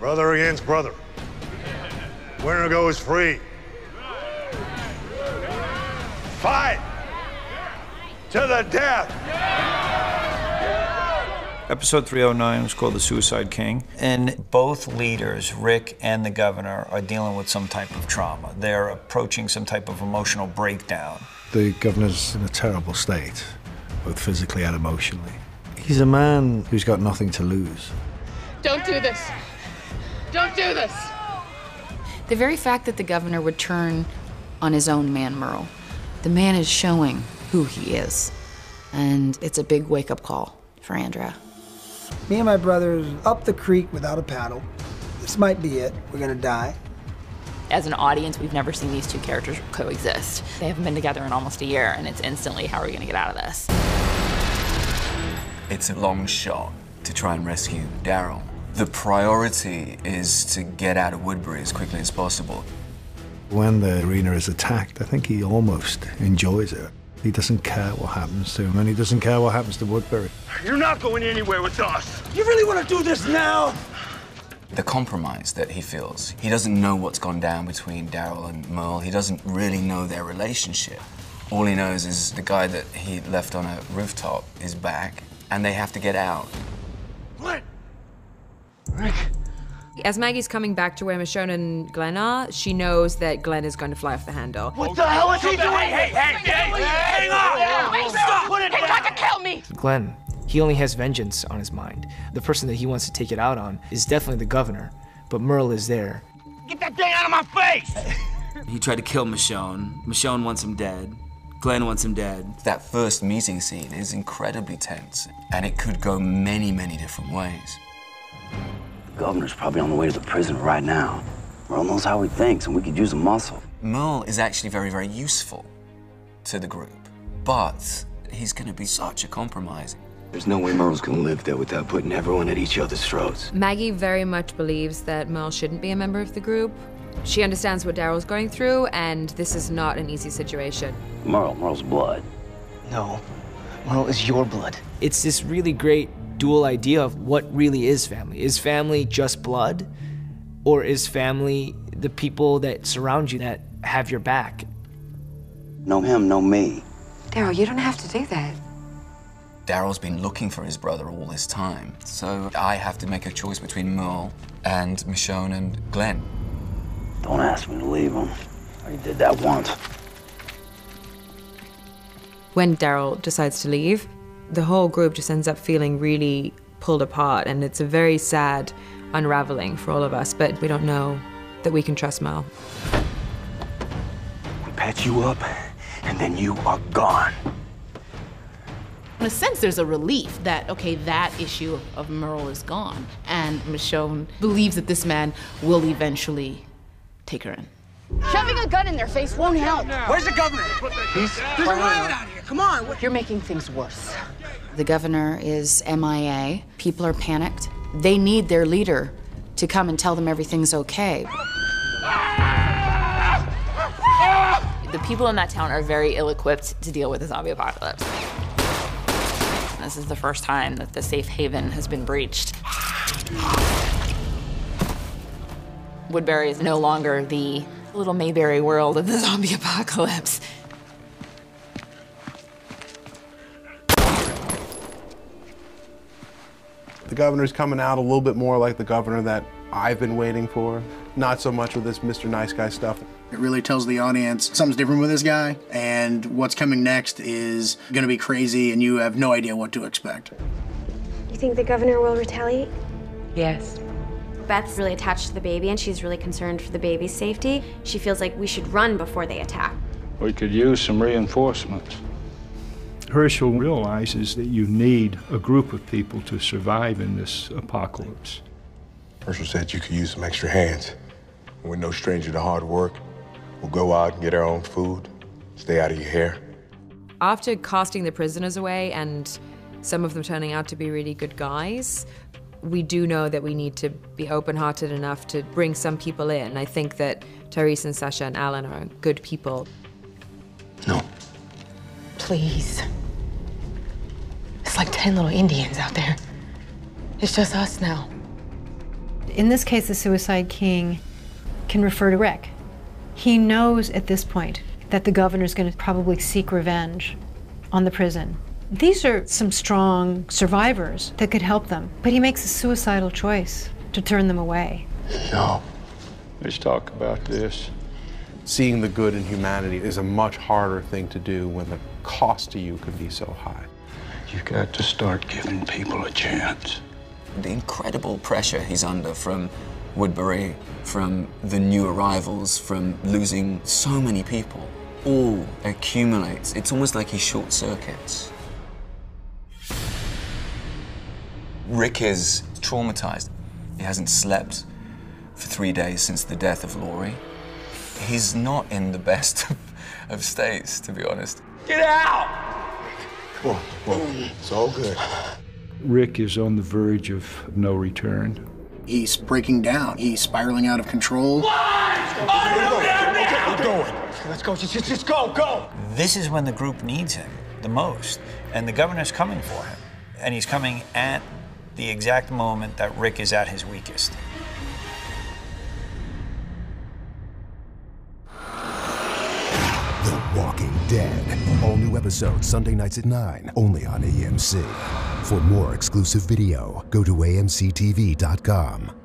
Brother against brother. Winner goes free. Fight to the death. Episode 309 was called The Suicide King. And both leaders, Rick and the governor, are dealing with some type of trauma. They're approaching some type of emotional breakdown. The governor's in a terrible state, both physically and emotionally. He's a man who's got nothing to lose. Don't do this. Don't do this. The very fact that the governor would turn on his own man, Merle, the man is showing who he is. And it's a big wake up call for Andrea. Me and my brothers up the creek without a paddle. This might be it. We're gonna die. As an audience, we've never seen these two characters coexist. They haven't been together in almost a year, and it's instantly, how are we gonna get out of this? It's a long shot to try and rescue Daryl. The priority is to get out of Woodbury as quickly as possible. When the arena is attacked, I think he almost enjoys it. He doesn't care what happens to him, and he doesn't care what happens to Woodbury. You're not going anywhere with us. You really wanna do this now? The compromise that he feels. He doesn't know what's gone down between Daryl and Merle. He doesn't really know their relationship. All he knows is the guy that he left on a rooftop is back, and they have to get out. Glenn! As Maggie's coming back to where Michonne and Glenn are, she knows that Glenn is going to fly off the handle. What the hell is he doing? Hey, hey, hey, hang on! Stop! Put it He tried to kill me. Glenn, he only has vengeance on his mind. The person that he wants to take it out on is definitely the governor, but Merle is there. Get that thing out of my face! He tried to kill Michonne. Michonne wants him dead. Glenn wants him dead. That first meeting scene is incredibly tense, and it could go many, many different ways. The governor's probably on the way to the prison right now. Merle knows how he thinks, and we could use a muscle. Merle is actually very, very useful to the group, but he's going to be such a compromise. There's no way Merle's gonna live there without putting everyone at each other's throats. Maggie very much believes that Merle shouldn't be a member of the group. She understands what Daryl's going through, and this is not an easy situation. Merle, Merle's blood. No, Merle is your blood. It's this really great dual idea of what really is family. Is family just blood? Or is family the people that surround you that have your back? No him, no me. Daryl, you don't have to do that. Daryl's been looking for his brother all this time, so I have to make a choice between Merle and Michonne and Glenn. Don't ask me to leave him. I did that once. When Daryl decides to leave, the whole group just ends up feeling really pulled apart, and it's a very sad unraveling for all of us, but we don't know that we can trust Mel. We patch you up, and then you are gone. In a sense, there's a relief that, okay, that issue of, of Merle is gone. And Michonne believes that this man will eventually take her in. Shoving a gun in their face won't help. Where's the governor? He's There's a riot out here. Come on. what- You're making things worse. The governor is MIA. People are panicked. They need their leader to come and tell them everything's okay. The people in that town are very ill equipped to deal with the zombie apocalypse. This is the first time that the safe haven has been breached. Woodbury is no longer the little Mayberry world of the zombie apocalypse. The governor's coming out a little bit more like the governor that I've been waiting for. Not so much with this Mr. Nice Guy stuff. It really tells the audience something's different with this guy, and what's coming next is going to be crazy, and you have no idea what to expect. You think the governor will retaliate? Yes. Beth's really attached to the baby and she's really concerned for the baby's safety. She feels like we should run before they attack. We could use some reinforcements. Hershel realizes that you need a group of people to survive in this apocalypse. Hershel said you could use some extra hands. We're no stranger to hard work. We'll go out and get our own food, stay out of your hair. After casting the prisoners away and some of them turning out to be really good guys, we do know that we need to be open hearted enough to bring some people in. I think that Tyreese and Sasha and Allen are good people. No. Please. It's like 10 little Indians out there. It's just us now. In this case, the Suicide King can refer to Rick. He knows at this point that the governor's going to probably seek revenge on the prison. These are some strong survivors that could help them, but he makes a suicidal choice to turn them away. No. Let's talk about this. Seeing the good in humanity is a much harder thing to do when the cost to you can be so high. You got to start giving people a chance. The incredible pressure he's under from Woodbury, from the new arrivals, from losing so many people, all accumulates. It's almost like he short circuits. Rick is traumatized. He hasn't slept for three days since the death of Lori. He's not in the best of states, to be honest. Get out! Come on. It's all good. Rick is on the verge of no return. He's breaking down. He's spiraling out of control. Keep going. Let's go. Just, just, just go, go. This is when the group needs him the most. And the governor's coming for him. And he's coming at the exact moment that Rick is at his weakest. Dead. All new episodes Sunday nights at 9, only on AMC. For more exclusive video, go to amctv.com.